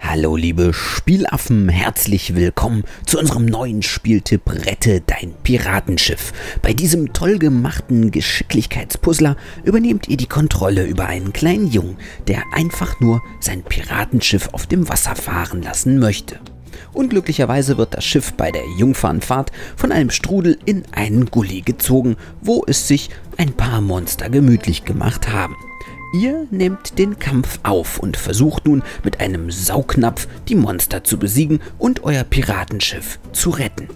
Hallo liebe Spielaffen, herzlich willkommen zu unserem neuen Spieltipp Rette dein Piratenschiff. Bei diesem toll gemachten Geschicklichkeitspuzzler übernehmt ihr die Kontrolle über einen kleinen Jungen, der einfach nur sein Piratenschiff auf dem Wasser fahren lassen möchte. Unglücklicherweise wird das Schiff bei der Jungfernfahrt von einem Strudel in einen Gully gezogen, wo es sich ein paar Monster gemütlich gemacht haben. Ihr nehmt den Kampf auf und versucht nun mit einem Saugnapf die Monster zu besiegen und euer Piratenschiff zu retten.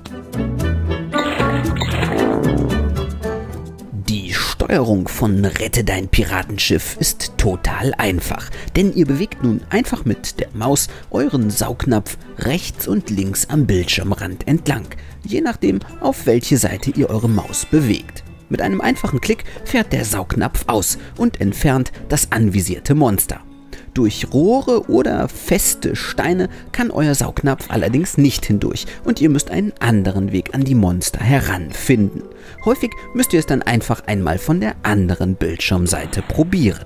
Steuerung von Rette dein Piratenschiff ist total einfach, denn ihr bewegt nun einfach mit der Maus euren Saugnapf rechts und links am Bildschirmrand entlang, je nachdem auf welche Seite ihr eure Maus bewegt. Mit einem einfachen Klick fährt der Saugnapf aus und entfernt das anvisierte Monster. Durch Rohre oder feste Steine kann euer Saugnapf allerdings nicht hindurch und ihr müsst einen anderen Weg an die Monster heranfinden. Häufig müsst ihr es dann einfach einmal von der anderen Bildschirmseite probieren.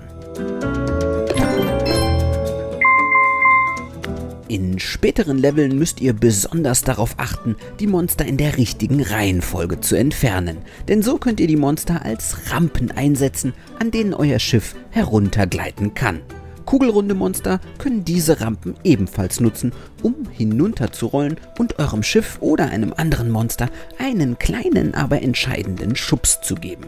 In späteren Leveln müsst ihr besonders darauf achten, die Monster in der richtigen Reihenfolge zu entfernen, denn so könnt ihr die Monster als Rampen einsetzen, an denen euer Schiff heruntergleiten kann. Kugelrunde Monster können diese Rampen ebenfalls nutzen, um hinunterzurollen und eurem Schiff oder einem anderen Monster einen kleinen, aber entscheidenden Schubs zu geben.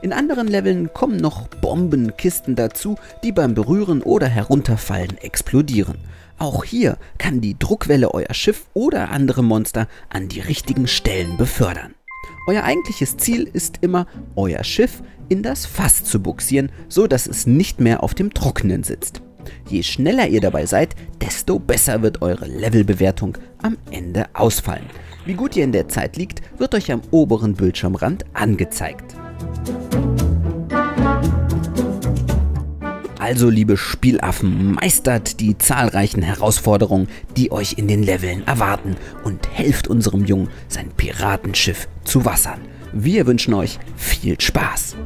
In anderen Leveln kommen noch Bombenkisten dazu, die beim Berühren oder Herunterfallen explodieren. Auch hier kann die Druckwelle euer Schiff oder andere Monster an die richtigen Stellen befördern. Euer eigentliches Ziel ist immer, euer Schiff in das Fass zu buxieren, so dass es nicht mehr auf dem Trockenen sitzt. Je schneller ihr dabei seid, desto besser wird eure Levelbewertung am Ende ausfallen. Wie gut ihr in der Zeit liegt, wird euch am oberen Bildschirmrand angezeigt. Also, liebe Spielaffen, meistert die zahlreichen Herausforderungen, die euch in den Leveln erwarten und helft unserem Jungen, sein Piratenschiff zu wassern. Wir wünschen euch viel Spaß.